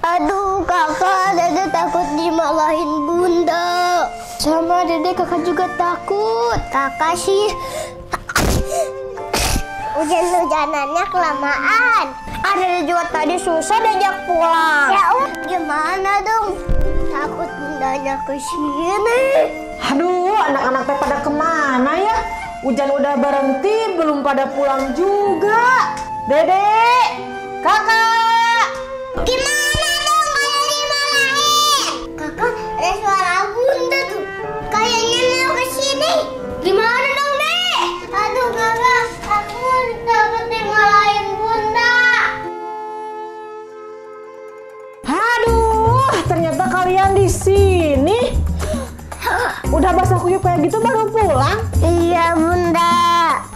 Aduh kakak, dede takut dimarahin bunda. Sama dede kakak juga takut. Kakak sih hujan-hujanannya kelamaan. Ada juga tadi susah diajak pulang. Ya um, gimana dong? Takut bundanya ke sini. Aduh, anak-anak teh pada ke mana ya? Hujan udah berhenti, belum pada pulang juga. Dedek, kakak. Gimana Gimana dong, Dek? Aduh, kakak, aku takut dimarahin bunda. Aduh, ternyata kalian di sini. Udah basah kuyup kayak gitu baru pulang. Iya, bunda.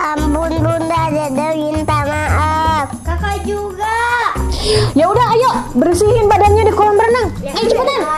Ampun, bunda. Dede minta maaf. Kakak juga. Ya udah, ayo bersihin badannya di kolam renang. Ayo cepetan.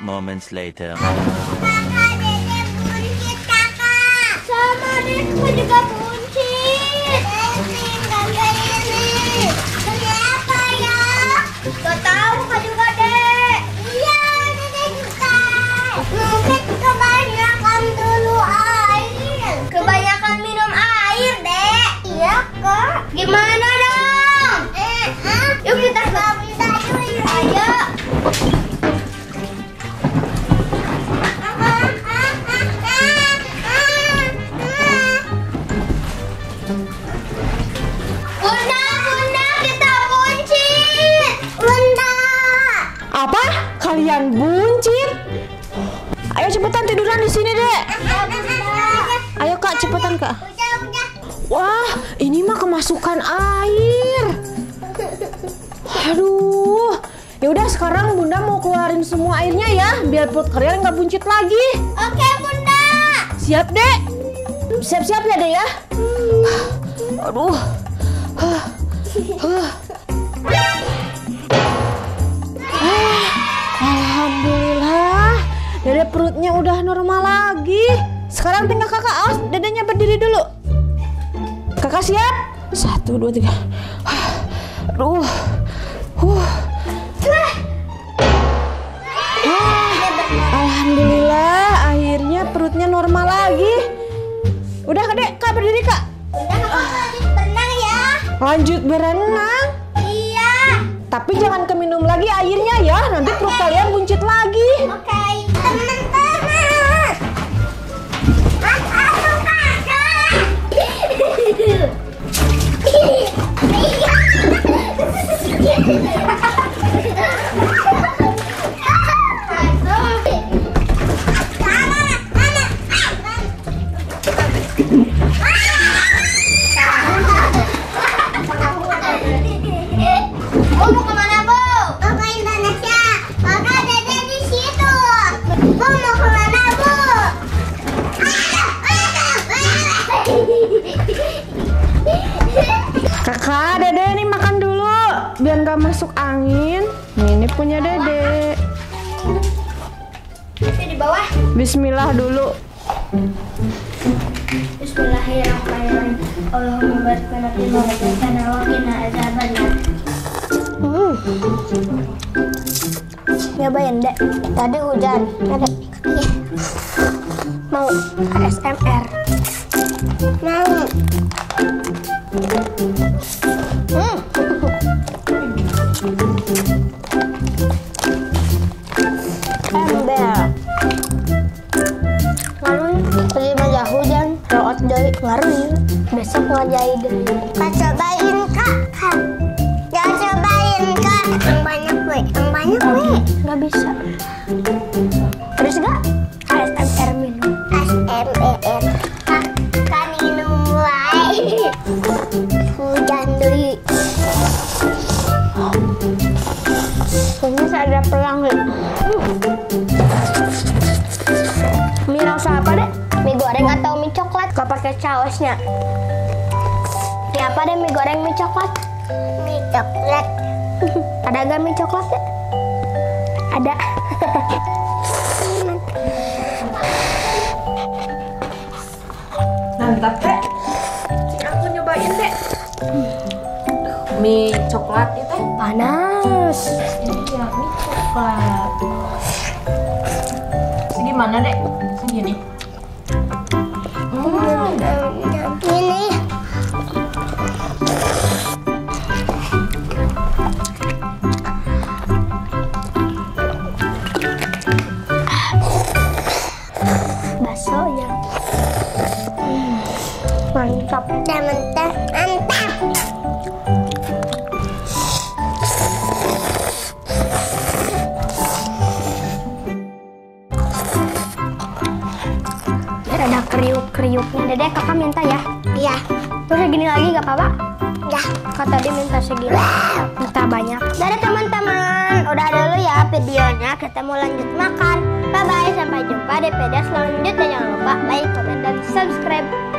Moments later. Kalian buncit? Ayo cepetan tiduran di sini, Dek. Ayo Kak, cepetan Kak. Wah, ini mah kemasukan air. Aduh. Ya udah sekarang Bunda mau keluarin semua airnya ya, biar perut kalian nggak buncit lagi. Oke, bunda. Siap, Dek? Siap-siap ya, Dek ya? Aduh. Perutnya udah normal lagi. Sekarang tinggal kakak awas, dedenya berdiri dulu. Kakak siap? Satu, dua, tiga. Aduh. Huh. Ah, Alhamdulillah, akhirnya perutnya normal lagi. Udah, Dek, Kak berdiri, Kak. Bunda, kamu lanjut berenang ya. Lanjut berenang. Iya. Tapi jangan keminum lagi airnya ya, nanti perut kalian buncit lagi. Oke, Nggak masuk angin. Ini punya Dede. Itu di bawah. Bismillah dulu. Bismillahirrahmanirrahim. Allahumma barik lana fi ma razaqtana wa qina azabannar. Hmm. Nyobain, Dek. Tadi hujan. Ada. Mau ASMR. Mau. Bisa. Terus gak? ASMR minum. SMR. Kak. Kak minum wae. Hujan. Kayaknya saya ada pelang deh. Mie rasa apa deh? Mie goreng atau mie coklat? Gak pakai sausnya. Mie apa deh mie goreng mie coklat? Mie coklat. Ada gak mie coklat deh? Ada. Mantap, Teh. Aku nyobain, Teh. Mie coklat itu Panas. Iya, mie coklat. Segimana, Dek? Segini. Dede kakak minta ya. Ya. Terus segini lagi gak apa-apa? Dah. Kak tadi minta segini. Minta banyak. Dadah teman-teman. Udah dulu ya videonya. Kita mau lanjut makan. Bye-bye. Sampai jumpa di video selanjutnya. Jangan lupa like, komen, dan subscribe.